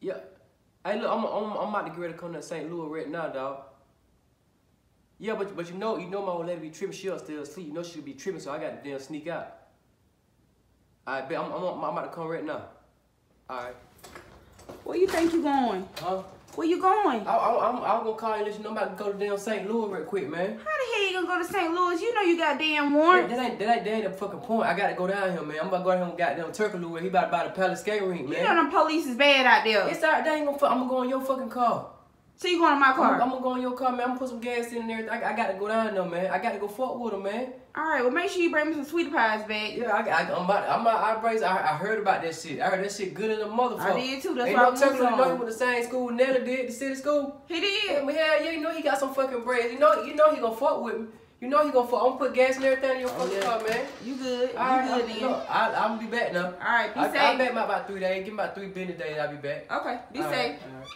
Yeah. Hey, look, I'm, I'm, I'm about to get ready to come to St. Louis right now, dog. Yeah, but but you know, you know my old lady be tripping. She'll still asleep. You know she'll be tripping, so I got to damn sneak out. All right, bet I'm, I'm, I'm about to come right now. All right. Where you think you going? Huh? Where you going? I, I, I'm, I'm gonna call you and let you know I'm about to go to damn St. Louis real quick, man. How the hell you gonna go to St. Louis? You know you got damn That, warrant. that ain't that ain't that ain't the fucking point. I gotta go down here, man. I'm about to go down here and goddamn Turkoglu where he about to buy the Palace skate rink, man. You know them police is bad out there. It's alright, they ain't gonna. I'm gonna go in your fucking car. So you going to my I'm, car? I'm gonna go in your car, man. I'm gonna put some gas in there. I, I gotta go down there, man. I gotta go fuck with him, man. All right, well make sure you bring me some sweetie pies back. Yeah, I, I, I'm about, I'm about, I, brace, I, I heard about that shit. I heard that shit good in the motherfucker. I did too, that's Ain't why I no was Turkoglu know he went to the same school Nella did, the city school. He did. but hell yeah, you know he got some fucking braids. You know, you know he gonna fuck with me. You know he gonna fuck. I'm gonna put gas and everything in your Oh, fucking yeah. car, man. You good? You All right, good I'm, then? look, I, I'm gonna be back now. All right, be I, safe. I'll be back in about three days. Give me about three business days. I'll be back. Okay, be All safe. right.